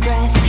breath.